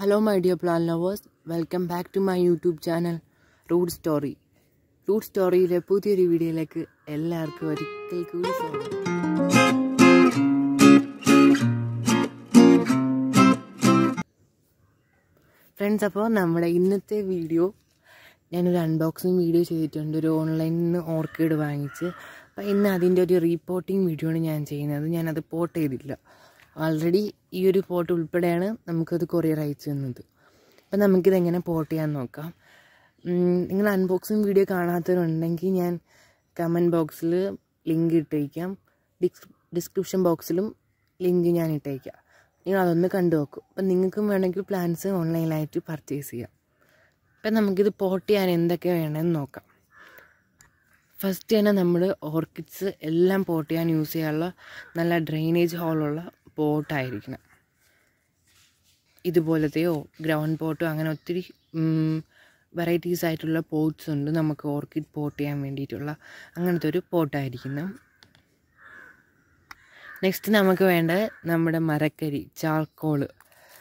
Hello, my dear plant lovers welcome back to my YouTube channel root story root സ്റ്റോറിയിലെ പുതിയൊരു വീഡിയോയിലേക്ക് എല്ലാവർക്കും ഒരിക്കൽ കൂടി സ്വാഗതം. ഫ്രണ്ട്സ് അപ്പോൾ നമ്മുടെ ഇന്നത്തെ വീഡിയോ ഞാനൊരു അൺബോക്സിങ് വീഡിയോ ചെയ്തിട്ടുണ്ട്. ഒരു ഓൺലൈനിൽ നിന്ന് ഓർക്കിഡ് വാങ്ങിച്ച്. അപ്പോൾ ഇന്ന് അതിന്റെ ഒരു റീപോർട്ടിങ് വീഡിയോ ആണ് ഞാൻ ചെയ്യുന്നത്. ഞാനത് പോർട്ട് ചെയ്തില്ല. ആൾറെഡി ഈ ഒരു പോട്ട് ഉൾപ്പെടെയാണ് നമുക്കത് കൊറിയർ അയച്ചു തന്നത്. അപ്പം നമുക്കിതെങ്ങനെ പോട്ട് ചെയ്യാൻ നോക്കാം. നിങ്ങൾ അൺബോക്സിങ് വീഡിയോ കാണാത്തവരുണ്ടെങ്കിൽ ഞാൻ കമന്റ് ബോക്സിൽ ലിങ്ക് ഇട്ടേക്കാം. ഡിസ് ഡിസ്ക്രിപ്ഷൻ ബോക്സിലും ലിങ്ക് ഞാൻ ഇട്ടേക്കാം. നിങ്ങൾ അതൊന്ന് കണ്ടു നോക്കും. അപ്പം നിങ്ങൾക്കും വേണമെങ്കിൽ പ്ലാൻസ് ഓൺലൈനിലായിട്ട് പർച്ചേസ് ചെയ്യാം. അപ്പം നമുക്കിത് പോട്ട് ചെയ്യാൻ എന്തൊക്കെ വേണമെന്ന് നോക്കാം. ഫസ്റ്റ് തന്നെ നമ്മൾ ഓർക്കിഡ്സ് എല്ലാം പോട്ട് ചെയ്യാൻ യൂസ് ചെയ്യാനുള്ള നല്ല ഡ്രെയിനേജ് ഹോളുള്ള പോട്ടായിരിക്കണം. ഇതുപോലത്തെയോ ഗ്രൗണ്ട് പോട്ടോ അങ്ങനെ ഒത്തിരി വെറൈറ്റീസ് ആയിട്ടുള്ള പോട്ട്സ് ഉണ്ട് നമുക്ക് ഓർക്കിഡ് പോട്ട് ചെയ്യാൻ വേണ്ടിയിട്ടുള്ള. അങ്ങനത്തെ ഒരു പോട്ടായിരിക്കുന്നു നെക്സ്റ്റ് നമുക്ക് വേണ്ട നമ്മുടെ മരക്കരി ചാർക്കോൾ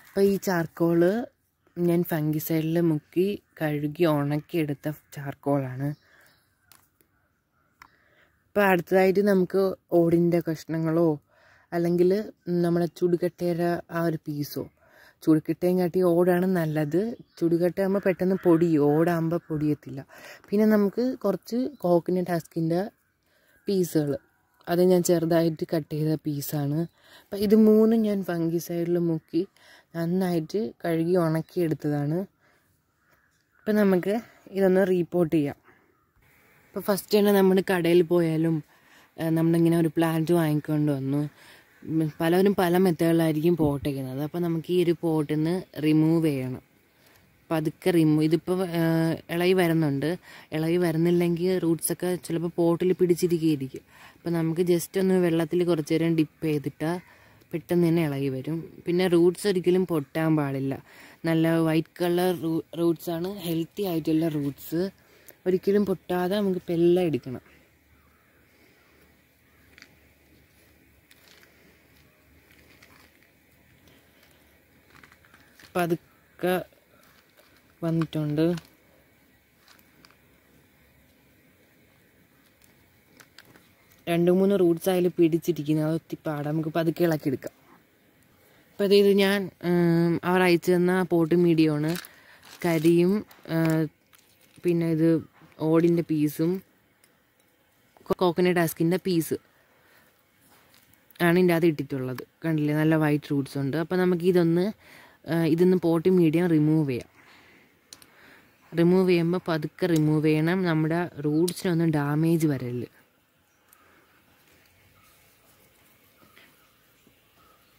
അപ്പോൾ ഈ ചാർക്കോൾ ഞാൻ ഫംഗിസൈഡിൽ മുക്കി കഴുകി ഉണക്കിയെടുത്ത ചാർക്കോളാണ്. ഇപ്പോൾ അടുത്തതായിട്ട് നമുക്ക് ഓടിന്റെ കഷ്ണങ്ങളോ അല്ലെങ്കിൽ നമ്മുടെ ചുടുകട്ടയുടെ ആ ഒരു പീസോ ചുടുകട്ടയും കാട്ടി ഓടാണ് നല്ലത്. ചുടുകട്ടയാകുമ്പോൾ പെട്ടെന്ന് പൊടിയും ഓടാകുമ്പോൾ പൊടിയത്തില്ല. പിന്നെ നമുക്ക് കുറച്ച് കോക്കനട്ട് ഹസ്കിന്റെ പീസുകൾ അത് ഞാൻ ചെറുതായിട്ട് കട്ട് ചെയ്ത പീസാണ്. അപ്പം ഇത് മൂന്നും ഞാൻ ഫംഗി സൈഡിൽ മുക്കി നന്നായിട്ട് കഴുകി ഉണക്കി എടുത്തതാണ്. ഇപ്പം നമുക്ക് ഇതൊന്ന് റീപ്പോർട്ട് ചെയ്യാം. ഇപ്പോൾ ഫസ്റ്റ് തന്നെ നമ്മൾ കടയിൽ പോയാലും നമ്മളിങ്ങനെ ഒരു പ്ലാന്റ് വാങ്ങിക്കൊണ്ട് വന്നു. ഉം, പലവരും പല മെത്തേഡിലായിരിക്കും പോട്ട് ചെയ്യുന്നത് അപ്പോൾ നമുക്ക് ഈ ഒരു പോട്ടിൽ നിന്ന് റിമൂവ് ചെയ്യണം. പതുക്കെ റിമൂവ് ഇതിപ്പോൾ ഇളകി വരുന്നുണ്ട്. ഇളകി വരുന്നില്ലെങ്കിൽ റൂട്ട്സൊക്കെ ചിലപ്പോൾ പോട്ടിൽ പിടിച്ചിരിക്കുകയായിരിക്കും. അപ്പോൾ നമുക്ക് ജസ്റ്റ് ഒന്ന് വെള്ളത്തിൽ കുറച്ച് നേരം ഡിപ്പ് ചെയ്തിട്ടാൽ പെട്ടെന്ന് തന്നെ ഇളകി വരും. പിന്നെ റൂട്ട്സ് ഒരിക്കലും പൊട്ടാൻ പാടില്ല. നല്ല വൈറ്റ് കളർ റൂട്ട്സാണ് ഹെൽത്തി ആയിട്ടുള്ള റൂട്ട്സ് ഒരിക്കലും പൊട്ടാതെ നമുക്ക് പെല്ല എടുക്കണം. പതുക്കെ വന്നിട്ടുണ്ട്. രണ്ട് മൂന്ന് റൂട്ട്സ് അതിൽ പിടിച്ചിരിക്കുന്നത് അത് ഒത്തിരി പാടാം. നമുക്ക് പതുക്കെ ഇളക്കിയെടുക്കാം അപ്പോൾ ഇത് ഞാൻ അവർ അയച്ചു തന്ന പോട്ട് മീഡിയമാണ്. കരിയും പിന്നെ ഇത് ഓടിന്റെ പീസും കോക്കനട്ട് ആസ്കിന്റെ പീസ് ആണ് ഇതിന്റെ അത് ഇട്ടിട്ടുള്ളത്. കണ്ടില്ലേ? നല്ല വൈറ്റ് റൂട്ട്സ് ഉണ്ട്. അപ്പോൾ നമുക്ക് ഇതൊന്ന് ഇതൊന്ന് പോട്ടി മീഡിയം റിമൂവ് ചെയ്യാം. റിമൂവ് ചെയ്യുമ്പോൾ പതുക്കെ റിമൂവ് ചെയ്യണം. നമ്മുടെ റൂട്ട്സിനൊന്നും ഡാമേജ് വരൽ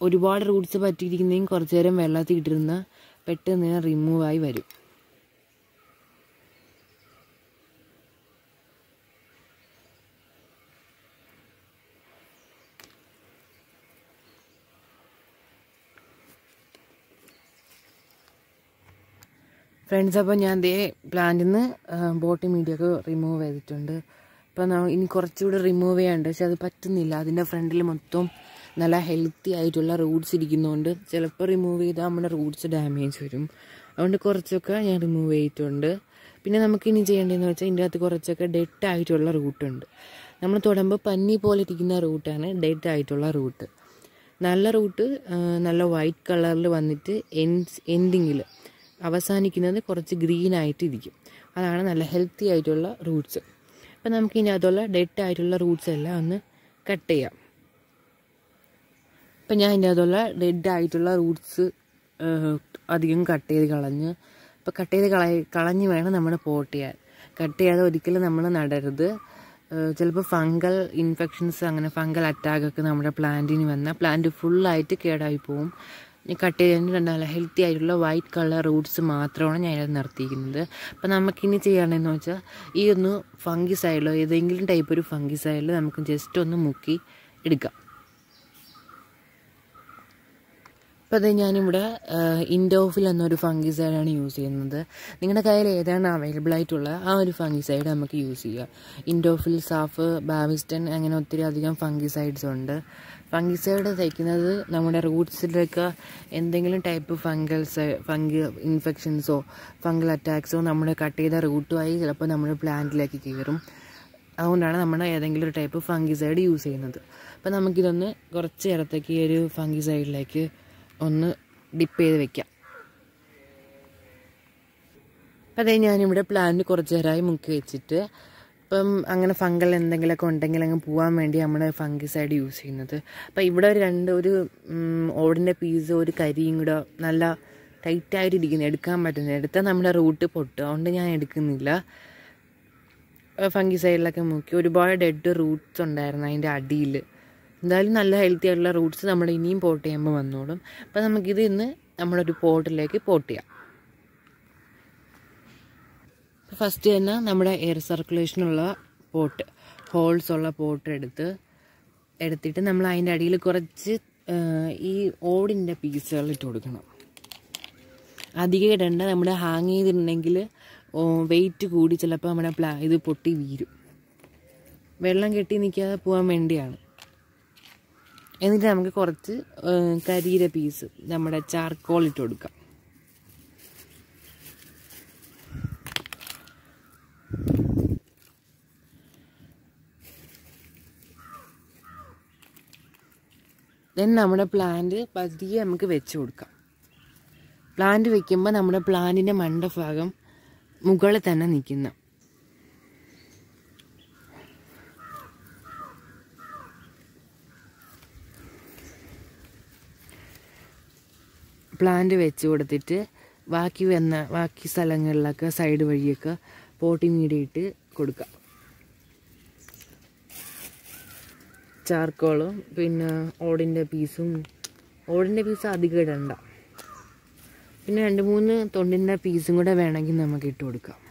ഒരുപാട് റൂട്ട്സ് പറ്റിയിരിക്കുന്നതും കുറച്ച് നേരം വെള്ളത്തിൽ ഇട്ടിരുന്ന് പെട്ടെന്ന് റിമൂവായി വരും. ഫ്രണ്ട്സ് അപ്പോൾ ഞാൻ ദേ പ്ലാന്റിൽ നിന്ന് ബോട്ടി മീഡിയൊക്കെ റിമൂവ് ചെയ്തിട്ടുണ്ട്. അപ്പോൾ ഇനി കുറച്ചുകൂടി റിമൂവ് ചെയ്യാണ്ട് പക്ഷെ അത് പറ്റുന്നില്ല. അതിന്റെ ഫ്രണ്ടിൽ മൊത്തം നല്ല ഹെൽത്തി ആയിട്ടുള്ള റൂട്ട്സ് ഇരിക്കുന്നതുകൊണ്ട് ചിലപ്പോൾ റിമൂവ് ചെയ്താൽ നമ്മുടെ റൂട്ട്സ് ഡാമേജ് വരും. അതുകൊണ്ട് കുറച്ചൊക്കെ ഞാൻ റിമൂവ് ചെയ്തിട്ടുണ്ട്. പിന്നെ നമുക്ക് ഇനി ചെയ്യേണ്ടതെന്ന് വെച്ചാൽ ഇതിന്റെ അകത്ത് കുറച്ചൊക്കെ ഡെഡ് ആയിട്ടുള്ള റൂട്ടുണ്ട് നമ്മൾ തൊടുമ്പോൾ പന്നി പോലെ ഇരിക്കുന്ന റൂട്ടാണ് ഡെഡ് ആയിട്ടുള്ള റൂട്ട് നല്ല റൂട്ട് നല്ല വൈറ്റ് കളറിൽ വന്നിട്ട് എൻസ് എൻഡിങ്ങിൽ അവസാനിക്കുന്നത് കുറച്ച് ഗ്രീനായിട്ടിരിക്കും അതാണ് നല്ല ഹെൽത്തി ആയിട്ടുള്ള റൂട്ട്സ്. അപ്പം നമുക്ക് ഇനി അതുള്ള ഡെഡ് ആയിട്ടുള്ള റൂട്ട്സ് എല്ലാം ഒന്ന് കട്ട് ചെയ്യാം. അപ്പം ഞാൻ ഇതിന്റെ അതുള്ള ഡെഡ് ആയിട്ടുള്ള റൂട്ട്സ് അധികം കട്ട് ചെയ്ത് കളഞ്ഞ് അപ്പോൾ കട്ട് ചെയ്ത് കള കളഞ്ഞ് വേണം നമ്മൾ പോട്ട് ചെയ്യാൻ. കട്ട് ചെയ്യാതെ ഒരിക്കലും നമ്മൾ നടരുത്. ചിലപ്പോൾ ഫംഗൽ ഇൻഫെക്ഷൻസ് അങ്ങനെ ഫംഗൽ അറ്റാക്കൊക്കെ നമ്മുടെ പ്ലാന്റിന് വന്നാൽ പ്ലാന്റ് ഫുള്ളായിട്ട് കേടായി പോവും. കട്ട് ചെയ്തിട്ടുണ്ട് നല്ല ഹെൽത്തി ആയിട്ടുള്ള വൈറ്റ് കളർ റൂട്ട്സ് മാത്രമാണ് ഞാൻ അത് നിർത്തിയിരിക്കുന്നത്. അപ്പോൾ നമുക്കിനി ചെയ്യണമെന്ന് വെച്ചാൽ ഈ ഒന്ന് ഫംഗിസൈഡിലോ ഏതെങ്കിലും ടൈപ്പ് ഒരു ഫംഗിസൈഡിൽ നമുക്ക് ജസ്റ്റ് ഒന്ന് മുക്കി എടുക്കാം. അപ്പോൾ അത് ഞാനിവിടെ ഇൻഡോഫിൽ എന്നൊരു ഫംഗിസൈഡാണ് യൂസ് ചെയ്യുന്നത്. നിങ്ങളുടെ കയ്യിൽ ഏതാണ് അവൈലബിൾ ആയിട്ടുള്ള ആ ഒരു ഫംഗിസൈഡ് നമുക്ക് യൂസ് ചെയ്യാം. ഇൻഡോഫിൽ സാഫ് ബാവിസ്റ്റൻ അങ്ങനെ ഒത്തിരി അധികം ഫംഗിസൈഡ്സ് ഉണ്ട്. ഫംഗിസൈഡ് തയ്ക്കുന്നത് നമ്മുടെ റൂട്ട്സിലൊക്കെ എന്തെങ്കിലും ടൈപ്പ് ഫംഗൽസ് ഫംഗ് ഇൻഫെക്ഷൻസോ ഫംഗൽ അറ്റാക്സോ നമ്മൾ കട്ട് ചെയ്ത റൂട്ടുമായി ചിലപ്പോൾ നമ്മുടെ പ്ലാന്റിലേക്ക് കയറും. അതുകൊണ്ടാണ് നമ്മൾ ഏതെങ്കിലും ഒരു ടൈപ്പ് ഫംഗിസൈഡ് യൂസ് ചെയ്യുന്നത്. അപ്പോൾ നമുക്കിതൊന്ന് കുറച്ച് നേരത്തേക്ക് ഈ ഒരു ഫംഗിസൈഡിലേക്ക് ഒന്ന് ഡിപ്പ് ചെയ്ത് വെക്കാം. അതെ ഞാനിവിടെ പ്ലാന്റ് കുറച്ച് നേരമായി മുക്കി വെച്ചിട്ട് ഇപ്പം അങ്ങനെ ഫംഗൽ എന്തെങ്കിലുമൊക്കെ ഉണ്ടെങ്കിൽ അങ്ങ് പോകാൻ വേണ്ടി നമ്മൾ ഫംഗിസൈഡ് യൂസ് ചെയ്യുന്നത്. അപ്പം ഇവിടെ രണ്ട് ഒരു ഓടിന്റെ പീസ് ഒരു കരിയും കൂടെ നല്ല ടൈറ്റായിട്ട് ഇരിക്കുന്നത് എടുക്കാൻ പറ്റുന്നത് എടുത്താൽ നമ്മുടെ റൂട്ട് പൊട്ടും. അതുകൊണ്ട് ഞാൻ എടുക്കുന്നില്ല. ഫംഗിസൈഡിലൊക്കെ മുക്കി. ഒരുപാട് ഡെഡ് റൂട്ട്സ് ഉണ്ടായിരുന്നു അതിന്റെ അടിയിൽ. എന്തായാലും നല്ല ഹെൽത്തി ആയിട്ടുള്ള റൂട്ട്സ് നമ്മൾ ഇനിയും പോട്ട് ചെയ്യുമ്പോൾ വന്നോളും. അപ്പം നമുക്കിത് ഇന്ന് നമ്മളൊരു പോട്ടിലേക്ക് പോട്ട് ചെയ്യാം. ഫസ്റ്റ് തന്നെ നമ്മുടെ എയർ സർക്കുലേഷനുള്ള പോട്ട് ഹോൾസ് ഉള്ള പോട്ട് എടുത്ത് എടുത്തിട്ട് നമ്മൾ അതിന്റെ അടിയിൽ കുറച്ച് ഈ ഓടിന്റെ പീസുകൾ ഇട്ട് കൊടുക്കണം. അധികം ഇടണ്ട നമ്മുടെ ഹാങ് ചെയ്തിട്ടുണ്ടെങ്കിൽ വെയിറ്റ് കൂടി ചിലപ്പോൾ നമ്മുടെ പ്ലാ ഇത് പൊട്ടി വീരും. വെള്ളം കെട്ടി നിൽക്കാതെ പോകാൻ വേണ്ടിയാണ്. എന്നിട്ട് നമുക്ക് കുറച്ച് കരിയില പീസ് നമ്മുടെ ചാർക്കോൾ ഇട്ട് കൊടുക്കാം. ദെൻ നമ്മുടെ പ്ലാന്റ് പതിയെ നമുക്ക് വെച്ച് കൊടുക്കാം. പ്ലാന്റ് വെക്കുമ്പോൾ നമ്മുടെ പ്ലാന്റിന്റെ മണ്ടഭാഗം മുകളിൽ തന്നെ നിൽക്കുന്ന. പ്ലാന്റ് വെച്ച് കൊടുത്തിട്ട് ബാക്കി വന്ന ബാക്കി സ്ഥലങ്ങളിലൊക്കെ സൈഡ് വഴിയൊക്കെ പോട്ടി മീഡിയിട്ട് കൊടുക്കാം. ചാർക്കോളും പിന്നെ ഓടിന്റെ പീസും. ഓടിന്റെ പീസ് അധികം ഇടണ്ട. പിന്നെ രണ്ട് മൂന്ന് തൊണ്ടിന്റെ പീസും കൂടെ വേണമെങ്കിൽ നമുക്ക് ഇട്ട് കൊടുക്കാം.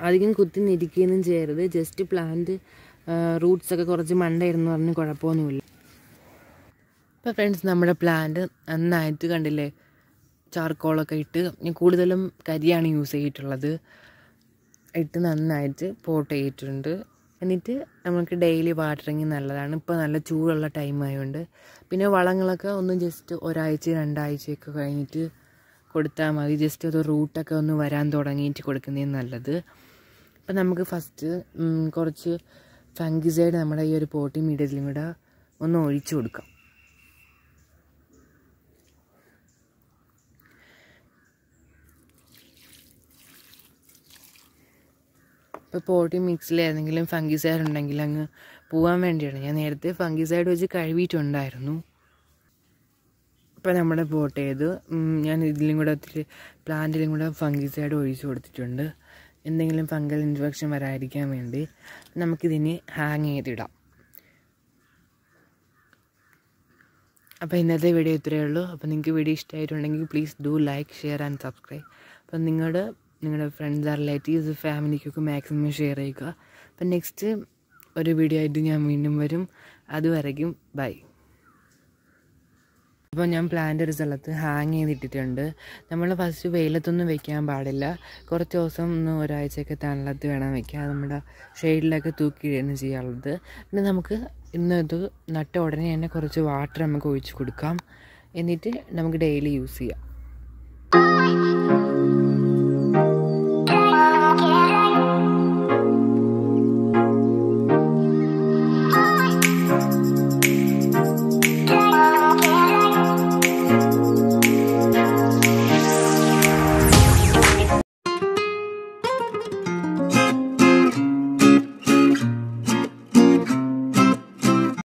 അധികം കുത്തി നിരിക്കുകയൊന്നും ചെയ്യരുത്. ജസ്റ്റ് പ്ലാന്റ് റൂട്ട്സ് ഒക്കെ കുറച്ച് മണ്ടായിരുന്നു പറഞ്ഞ് കുഴപ്പമൊന്നുമില്ല. ഇപ്പോൾ ഫ്രണ്ട്സ് നമ്മുടെ പ്ലാന്റ് നന്നായിട്ട് കണ്ടില്ലേ? ചാർക്കോളൊക്കെ ഇട്ട് ഞാൻ കൂടുതലും കരിയാണ് യൂസ് ചെയ്തിട്ടുള്ളത്. ഇട്ട് നന്നായിട്ട് പോട്ട് ചെയ്തിട്ടുണ്ട്. എന്നിട്ട് നമുക്ക് ഡെയിലി വാട്ടറിങ് നല്ലതാണ്. ഇപ്പോൾ നല്ല ചൂടുള്ള ടൈം ആയതുകൊണ്ട് പിന്നെ വളങ്ങളൊക്കെ ഒന്ന് ജസ്റ്റ് ഒരാഴ്ച രണ്ടാഴ്ചയൊക്കെ കഴിഞ്ഞിട്ട് കൊടുത്താൽ മതി. ജസ്റ്റ് അത് റൂട്ടൊക്കെ ഒന്ന് വരാൻ തുടങ്ങിയിട്ട് കൊടുക്കുന്നതിന് നല്ലത്. അപ്പം നമുക്ക് ഫസ്റ്റ് കുറച്ച് ഫംഗിസൈഡ് നമ്മുടെ ഈ ഒരു പോട്ടി മീഡിയത്തിലും കൂടെ ഒന്ന് ഒഴിച്ചു കൊടുക്കാം. ഇപ്പോൾ പോട്ടി മിക്സിൽ ഏതെങ്കിലും ഫംഗിസൈഡ് ഉണ്ടെങ്കിൽ അങ്ങ് പോകാൻ വേണ്ടിയാണ്. ഞാൻ നേരത്തെ ഫംഗിസൈഡ് വെച്ച് കഴുകിയിട്ടുണ്ടായിരുന്നു. ഇപ്പോൾ നമ്മുടെ പോട്ട് ചെയ്ത് ഞാൻ ഇതിലും കൂടെ ഒത്തിരി പ്ലാന്റിലും കൂടെ ഫംഗിസൈഡ് ഒഴിച്ചു കൊടുത്തിട്ടുണ്ട്. എന്തെങ്കിലും ഫംഗൽ ഇൻഫെക്ഷൻ വരാതിരിക്കാൻ വേണ്ടി നമുക്കിതിന് ഹാങ് ചെയ്തിടാം. അപ്പോൾ ഇന്നത്തെ വീഡിയോ ഇത്രയേ ഉള്ളൂ. അപ്പോൾ നിങ്ങൾക്ക് വീഡിയോ ഇഷ്ടമായിട്ടുണ്ടെങ്കിൽ please do like share and subscribe അപ്പം നിങ്ങളുടെ നിങ്ങളുടെ ഫ്രണ്ട്സ് ആർ റിലേറ്റീവ്സ് ഫാമിലിക്കൊക്കെ മാക്സിമം ഷെയർ ചെയ്യുക. അപ്പം നെക്സ്റ്റ് ഒരു വീഡിയോ ആയിട്ട് ഞാൻ വീണ്ടും വരും. അതുവരയ്ക്കും ബൈ അപ്പോൾ ഞാൻ പ്ലാന്റ് ഒരു സ്ഥലത്ത് ഹാങ് ചെയ്തിട്ടിട്ടുണ്ട്. നമ്മൾ ഫസ്റ്റ് വെയിലത്തൊന്നും വെക്കാൻ പാടില്ല. കുറച്ച് ദിവസം ഒന്ന് ഒരാഴ്ചയൊക്കെ തണലത്ത് വേണം വെക്കാൻ. നമ്മുടെ ഷെയ്ഡിലൊക്കെ തൂക്കിയിടുകയാണ് ചെയ്യാറുള്ളത്. പിന്നെ നമുക്ക് ഇന്ന് ഇത് നട്ട ഉടനെ തന്നെ കുറച്ച് വാട്ടർ നമുക്ക് ഒഴിച്ച് കൊടുക്കാം. എന്നിട്ട് നമുക്ക് ഡെയിലി യൂസ് ചെയ്യാം.